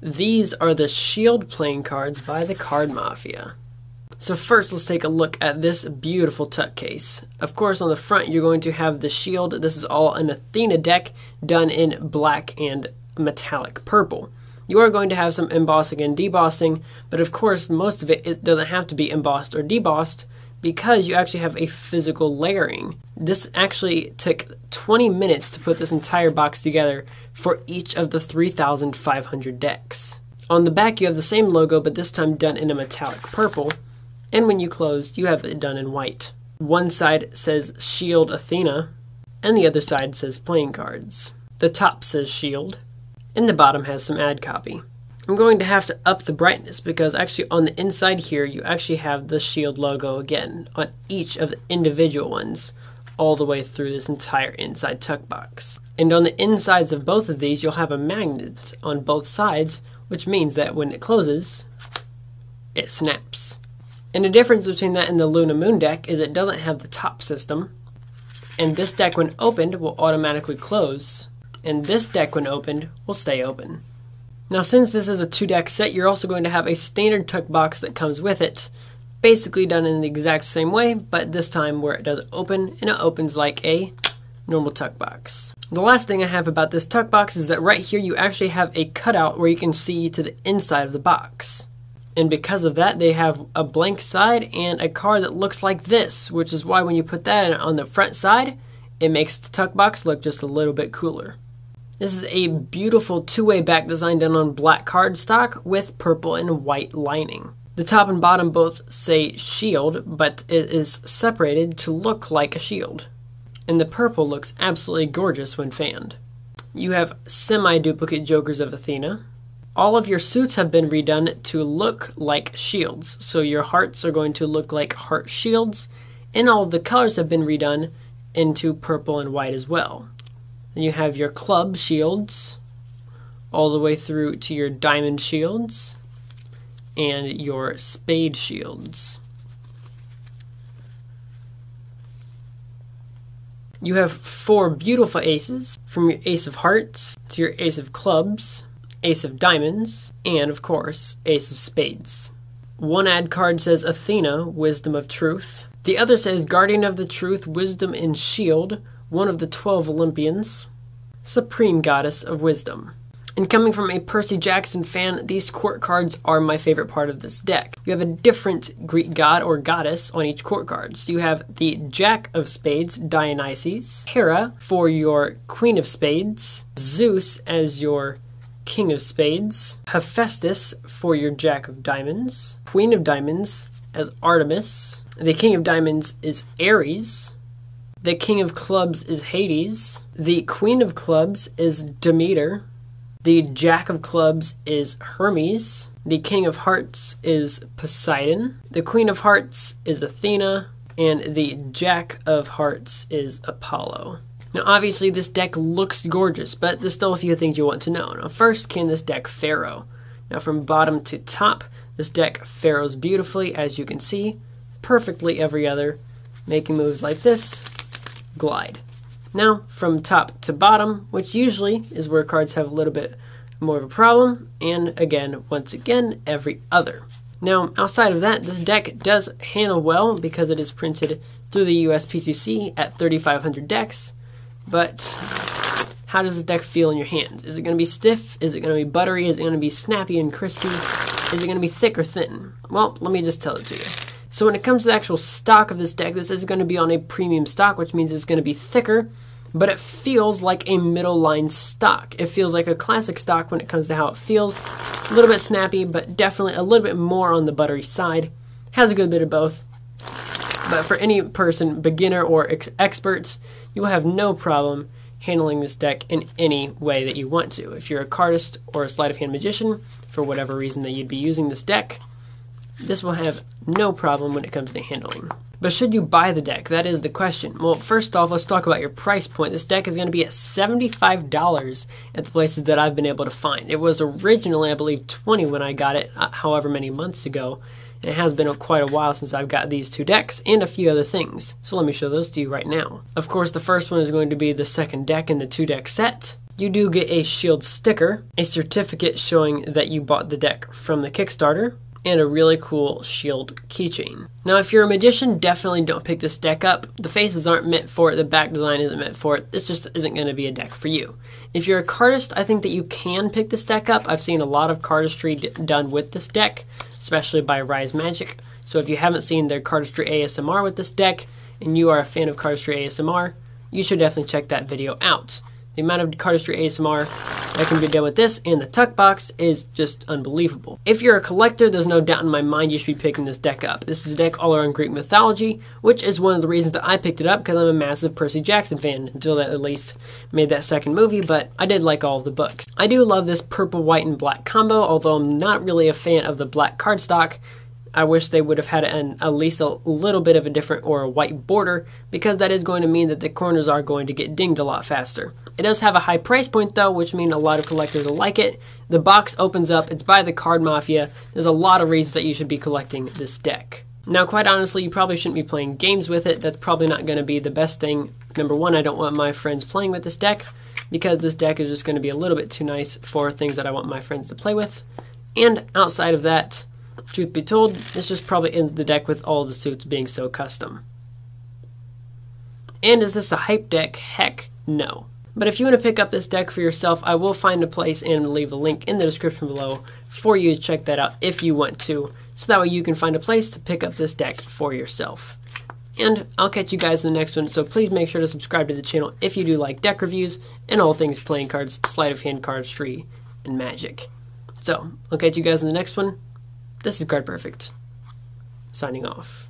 These are the Shield playing cards by the Card Mafia. So first, let's take a look at this beautiful tuck case. Of course, on the front, you're going to have the shield. This is all an Athena deck done in black and metallic purple. You are going to have some embossing and debossing, but of course, most of it, doesn't have to be embossed or debossed because you actually have a physical layering. This actually took 20 minutes to put this entire box together for each of the 3,500 decks. On the back, you have the same logo, but this time done in a metallic purple, and when you close, you have it done in white. One side says Shield Athena, and the other side says Playing Cards. The top says Shield, and the bottom has some ad copy. I'm going to have to up the brightness because actually on the inside here you actually have the shield logo again on each of the individual ones all the way through this entire inside tuck box. And on the insides of both of these you'll have a magnet on both sides which means that when it closes it snaps. And the difference between that and the Luna Moon deck is it doesn't have the top system and this deck when opened will automatically close and this deck when opened will stay open. Now since this is a two deck set, you're also going to have a standard tuck box that comes with it, basically done in the exact same way, but this time where it does open, and it opens like a normal tuck box. The last thing I have about this tuck box is that right here you actually have a cutout where you can see to the inside of the box. And because of that, they have a blank side and a card that looks like this, which is why when you put that on the front side, it makes the tuck box look just a little bit cooler. This is a beautiful two-way back design done on black cardstock with purple and white lining. The top and bottom both say shield, but it is separated to look like a shield. And the purple looks absolutely gorgeous when fanned. You have semi-duplicate Jokers of Athena. All of your suits have been redone to look like shields, so your hearts are going to look like heart shields, and all of the colors have been redone into purple and white as well. Then you have your club shields all the way through to your diamond shields and your spade shields. You have four beautiful aces, from your ace of hearts to your ace of clubs, ace of diamonds, and of course, ace of spades. One ad card says Athena, wisdom of truth. The other says guardian of the truth, wisdom and shield, one of the 12 Olympians, supreme goddess of wisdom. And coming from a Percy Jackson fan, these court cards are my favorite part of this deck. You have a different Greek god or goddess on each court card. So you have the Jack of Spades, Dionysus, Hera for your Queen of Spades, Zeus as your King of Spades, Hephaestus for your Jack of Diamonds, Queen of Diamonds as Artemis, the King of Diamonds is Ares, the King of Clubs is Hades. The Queen of Clubs is Demeter. The Jack of Clubs is Hermes. The King of Hearts is Poseidon. The Queen of Hearts is Athena. And the Jack of Hearts is Apollo. Now, obviously, this deck looks gorgeous, but there's still a few things you want to know. Now, first, can this deck faro? Now, from bottom to top, this deck faros beautifully, as you can see, perfectly every other, making moves like this, glide. Now, from top to bottom, which usually is where cards have a little bit more of a problem, and again, once again, every other. Now, outside of that, this deck does handle well because it is printed through the USPCC at 3,500 decks, but how does this deck feel in your hands? Is it going to be stiff? Is it going to be buttery? Is it going to be snappy and crispy? Is it going to be thick or thin? Well, let me just tell it to you. So when it comes to the actual stock of this deck, this is going to be on a premium stock, which means it's going to be thicker, but it feels like a middle line stock. It feels like a classic stock when it comes to how it feels. A little bit snappy, but definitely a little bit more on the buttery side. Has a good bit of both. But for any person, beginner or ex expert, you will have no problem handling this deck in any way that you want to. If you're a cardist or a sleight of hand magician, for whatever reason that you'd be using this deck, this will have no problem when it comes to handling. But should you buy the deck? That is the question. Well, first off, let's talk about your price point. This deck is going to be at $75 at the places that I've been able to find. It was originally, I believe, 20 when I got it, uh, however many months ago. and it has been quite a while since I've got these two decks and a few other things. So let me show those to you right now. Of course, the first one is going to be the second deck in the two deck set. You do get a shield sticker, a certificate showing that you bought the deck from the Kickstarter, and a really cool shield keychain. Now, if you're a magician, definitely don't pick this deck up. The faces aren't meant for it, the back design isn't meant for it. This just isn't going to be a deck for you. If you're a cardist, I think that you can pick this deck up. I've seen a lot of cardistry done with this deck, especially by Rise Magic. So if you haven't seen their cardistry ASMR with this deck, and you are a fan of cardistry ASMR, you should definitely check that video out. The amount of cardistry ASMR that can be done with this and the tuck box is just unbelievable. If you're a collector, there's no doubt in my mind you should be picking this deck up. This is a deck all around Greek mythology, which is one of the reasons that I picked it up because I'm a massive Percy Jackson fan until that at least made that second movie, but I did like all of the books. I do love this purple, white, and black combo, although I'm not really a fan of the black cardstock. I wish they would have had an, at least a little bit of a different or a white border because that is going to mean that the corners are going to get dinged a lot faster. It does have a high price point though, which means a lot of collectors will like it. The box opens up, it's by the Card Mafia. There's a lot of reasons that you should be collecting this deck. Now, quite honestly, you probably shouldn't be playing games with it. That's probably not going to be the best thing. Number one, I don't want my friends playing with this deck because this deck is just going to be a little bit too nice for things that I want my friends to play with. And outside of that, truth be told, this just probably ends the deck with all the suits being so custom. And is this a hype deck? Heck, no. But if you want to pick up this deck for yourself, I will find a place and leave a link in the description below for you to check that out if you want to, so that way you can find a place to pick up this deck for yourself. And I'll catch you guys in the next one, so please make sure to subscribe to the channel if you do like deck reviews and all things playing cards, sleight of hand cardistry, and magic. So, I'll catch you guys in the next one. This is Card Perfect, signing off.